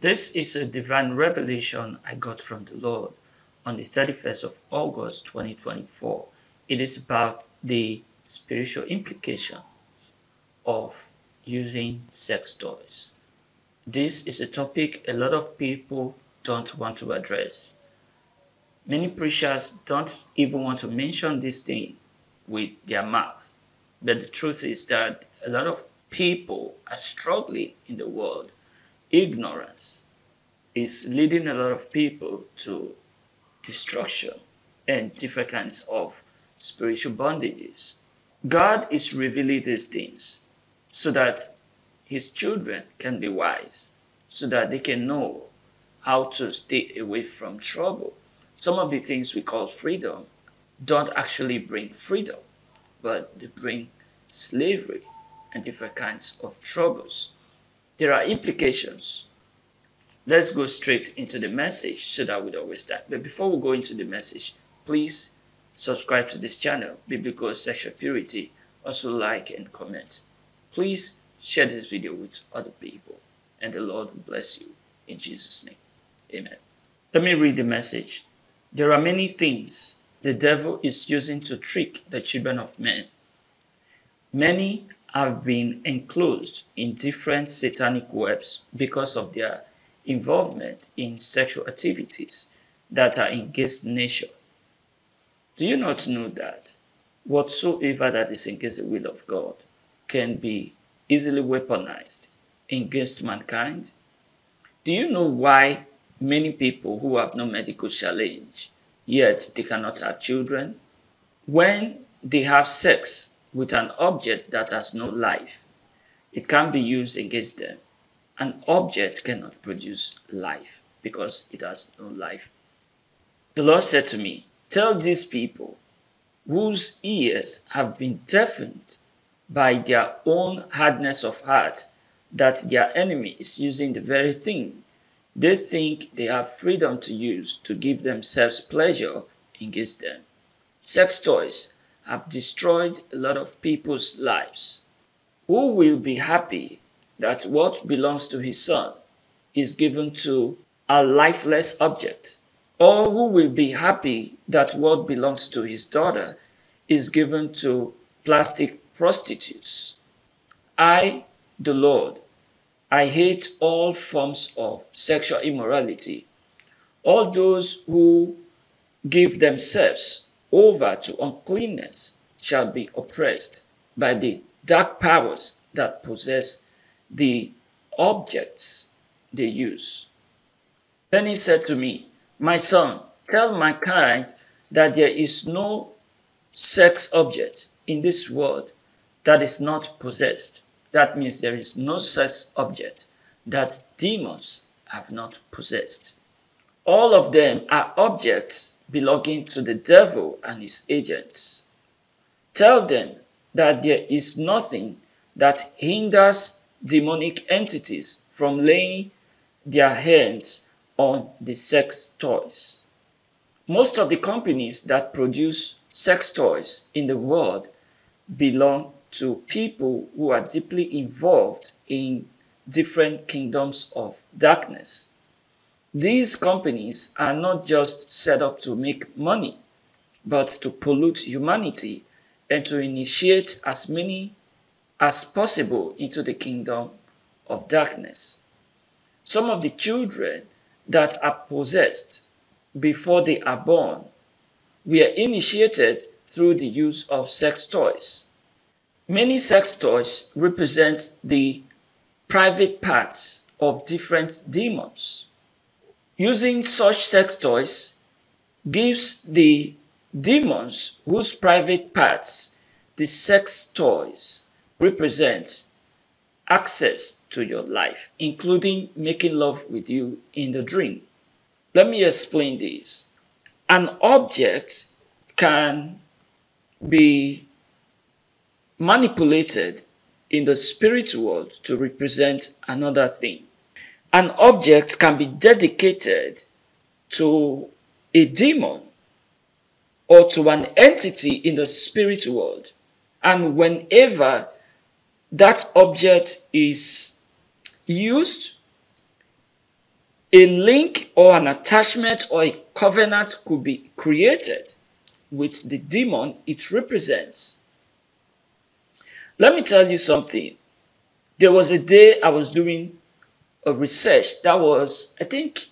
This is a divine revelation I got from the Lord on the 31st of August 2024. It is about the spiritual implications of using sex toys. This is a topic a lot of people don't want to address. Many preachers don't even want to mention this thing with their mouth. But the truth is that a lot of people are struggling in the world. Ignorance is leading a lot of people to destruction and different kinds of spiritual bondages. God is revealing these things so that his children can be wise, so that they can know how to stay away from trouble. Some of the things we call freedom don't actually bring freedom, but they bring slavery and different kinds of troubles. There are implications. Let's go straight into the message so that we don't waste time. But before we go into the message, please subscribe to this channel, Biblical Sexual Purity. Also like and comment. Please share this video with other people and the Lord will bless you in Jesus' name. Amen. Let me read the message. There are many things the devil is using to trick the children of men. Many have been enclosed in different satanic webs because of their involvement in sexual activities that are against nature. Do you not know that whatsoever that is against the will of God can be easily weaponized against mankind? Do you know why many people who have no medical challenge, yet they cannot have children? When they have sex with an object that has no life, it can be used against them. An object cannot produce life because it has no life. The Lord said to me, Tell these people whose ears have been deafened by their own hardness of heart that their enemy is using the very thing they think they have freedom to use to give themselves pleasure against them. Sex toys have destroyed a lot of people's lives. Who will be happy that what belongs to his son is given to a lifeless object? Or who will be happy that what belongs to his daughter is given to plastic prostitutes? I, the Lord, I hate all forms of sexual immorality. All those who give themselves over to uncleanness shall be oppressed by the dark powers that possess the objects they use. Then he said to me, My son, tell my kind that there is no sex object in this world that is not possessed that means there is no such object that demons have not possessed. All of them are objects belonging to the devil and his agents. Tell them that there is nothing that hinders demonic entities from laying their hands on the sex toys. Most of the companies that produce sex toys in the world belong to people who are deeply involved in different kingdoms of darkness. These companies are not just set up to make money, but to pollute humanity and to initiate as many as possible into the kingdom of darkness. Some of the children that are possessed before they are born were initiated through the use of sex toys. Many sex toys represent the private parts of different demons. Using such sex toys gives the demons whose private parts the sex toys represent access to your life, including making love with you in the dream. Let me explain this. An object can be manipulated in the spirit world to represent another thing. An object can be dedicated to a demon or to an entity in the spirit world. And whenever that object is used, a link or an attachment or a covenant could be created with the demon it represents. Let me tell you something. There was a day I was doing a research that was, I think,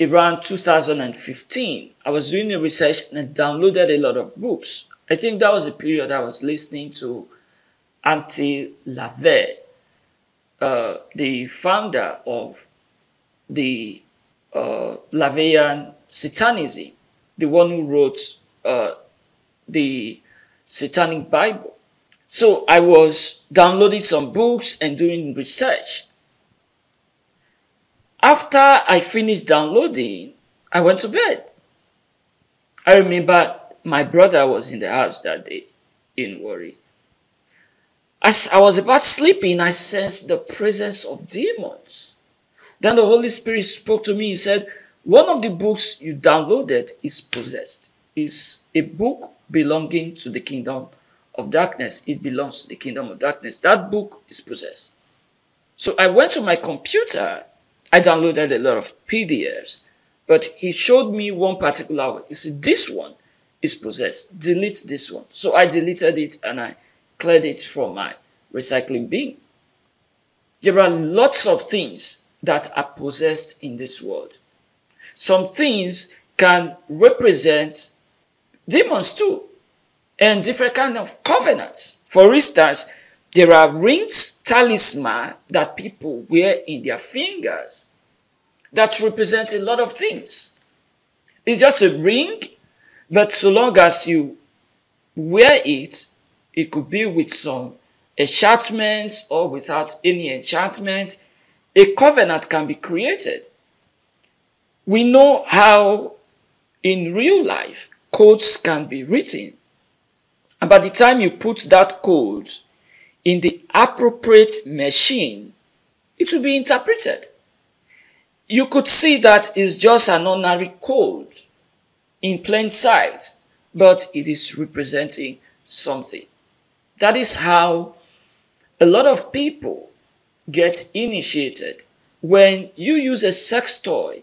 around 2015. I was doing a research and I downloaded a lot of books. I think that was a period I was listening to Anton LaVey, uh, the founder of the uh, LaVeyan Satanism, the one who wrote uh, the Satanic Bible. So I was downloading some books and doing research. After I finished downloading, I went to bed. I remember my brother was in the house that day in worry. As I was about sleeping, I sensed the presence of demons. Then the Holy Spirit spoke to me. He said, One of the books you downloaded is possessed. Is a book belonging to the kingdom of darkness. It belongs to the kingdom of darkness. That book is possessed. So I went to my computer. I downloaded a lot of PDFs, but he showed me one particular one. He said, This one is possessed. Delete this one. So I deleted it and I cleared it from my recycling bin. There are lots of things that are possessed in this world. Some things can represent demons too and different kind of covenants. For instance, there are rings, talisman that people wear in their fingers that represent a lot of things. It's just a ring, but so long as you wear it, it could be with some enchantments or without any enchantment, a covenant can be created. We know how in real life codes can be written and by the time you put that code in the appropriate machine, it will be interpreted. You could see that it's just an ordinary code in plain sight, but it is representing something. That is how a lot of people get initiated. When you use a sex toy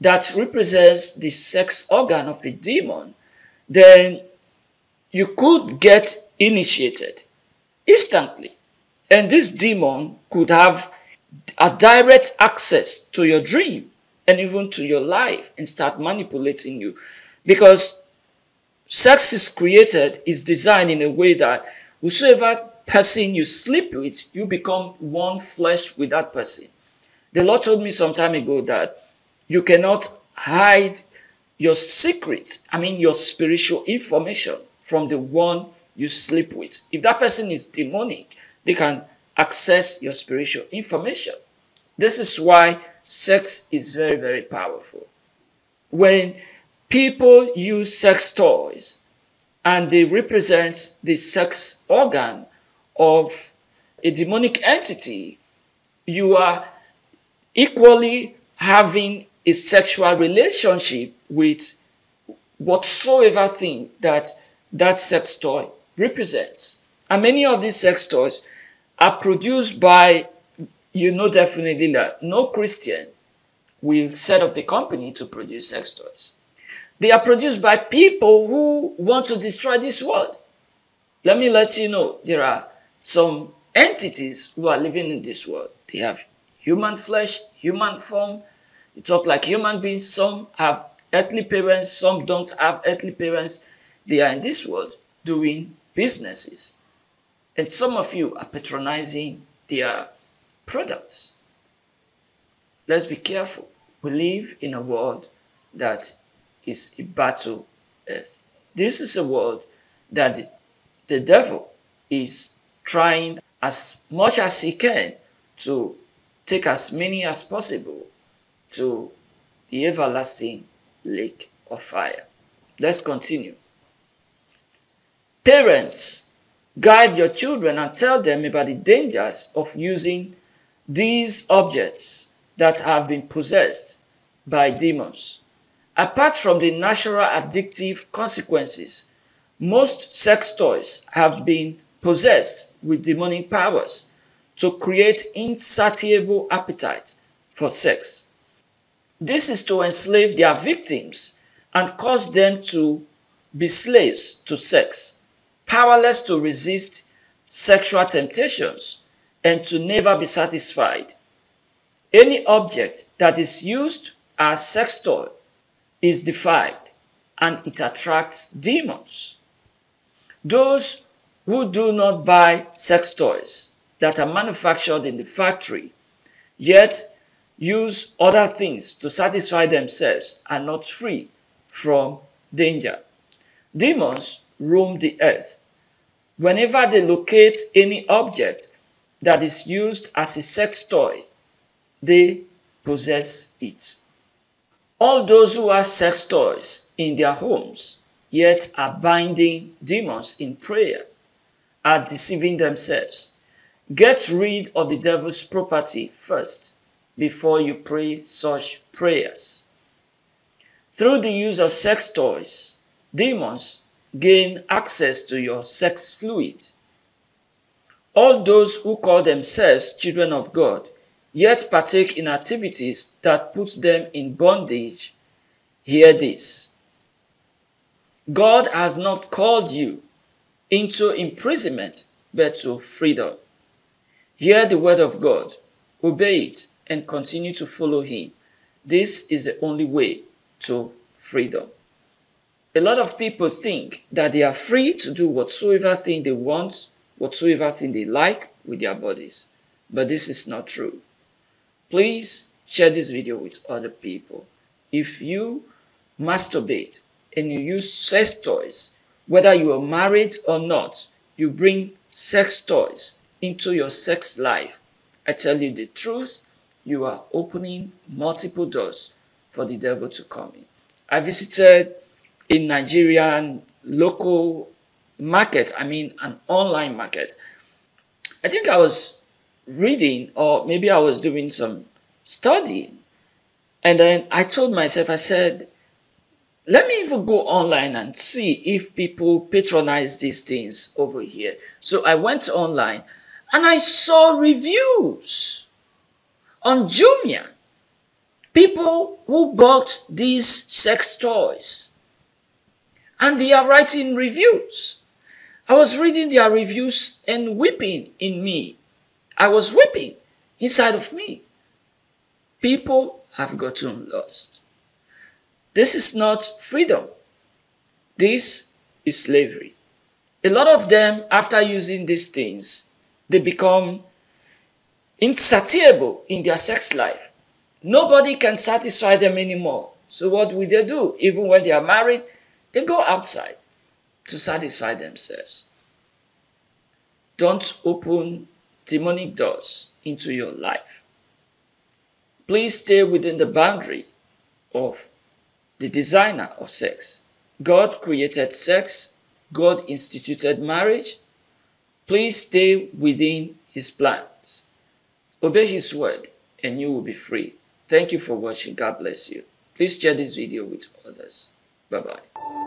that represents the sex organ of a demon, then you could get initiated instantly. And this demon could have a direct access to your dream and even to your life and start manipulating you. Because sex is created, is designed in a way that whosoever person you sleep with, you become one flesh with that person. The Lord told me some time ago that you cannot hide your secret, I mean your spiritual information from the one you sleep with. If that person is demonic, they can access your spiritual information. This is why sex is very, very powerful. When people use sex toys and they represent the sex organ of a demonic entity, you are equally having a sexual relationship with whatsoever thing that that sex toy represents. And many of these sex toys are produced by, you know definitely that no Christian will set up a company to produce sex toys. They are produced by people who want to destroy this world. Let me let you know there are some entities who are living in this world. They have human flesh, human form. They talk like human beings. Some have earthly parents, some don't have earthly parents. They are in this world doing businesses. And some of you are patronizing their products. Let's be careful. We live in a world that is a battle earth. This is a world that the, devil is trying as much as he can to take as many as possible to the everlasting lake of fire. Let's continue. Parents, guide your children and tell them about the dangers of using these objects that have been possessed by demons. Apart from the natural addictive consequences, most sex toys have been possessed with demonic powers to create insatiable appetite for sex. This is to enslave their victims and cause them to be slaves to sex, powerless to resist sexual temptations, and to never be satisfied. Any object that is used as sex toy is defied and it attracts demons. Those who do not buy sex toys that are manufactured in the factory, yet use other things to satisfy themselves are not free from danger. Demons roam the earth. Whenever they locate any object that is used as a sex toy, they possess it. All those who have sex toys in their homes, yet are binding demons in prayer, are deceiving themselves. Get rid of the devil's property first before you pray such prayers. Through the use of sex toys, demons gain access to your sex fluid. All those who call themselves children of God yet partake in activities that put them in bondage, hear this. God has not called you into imprisonment, but to freedom. Hear the word of God, obey it, and continue to follow Him. This is the only way to freedom. A lot of people think that they are free to do whatsoever thing they want, whatsoever thing they like with their bodies. But this is not true. Please share this video with other people. If you masturbate and you use sex toys, whether you are married or not, you bring sex toys into your sex life. I tell you the truth, you are opening multiple doors for the devil to come in. I visited a Nigerian local market, I mean an online market. I think I was reading or maybe I was doing some studying. And then I told myself, I said, let me even go online and see if people patronize these things over here. So I went online and I saw reviews on Jumia. People who bought these sex toys. And they are writing reviews. I was reading their reviews and weeping in me. I was weeping inside of me. People have gotten lost. This is not freedom. This is slavery. A lot of them, after using these things, they become insatiable in their sex life. Nobody can satisfy them anymore. So what will they do? Even when they are married, they go outside to satisfy themselves. Don't open demonic doors into your life. Please stay within the boundary of the designer of sex. God created sex. God instituted marriage. Please stay within his plans. Obey his word and you will be free. Thank you for watching. God bless you. Please share this video with others. Bye-bye.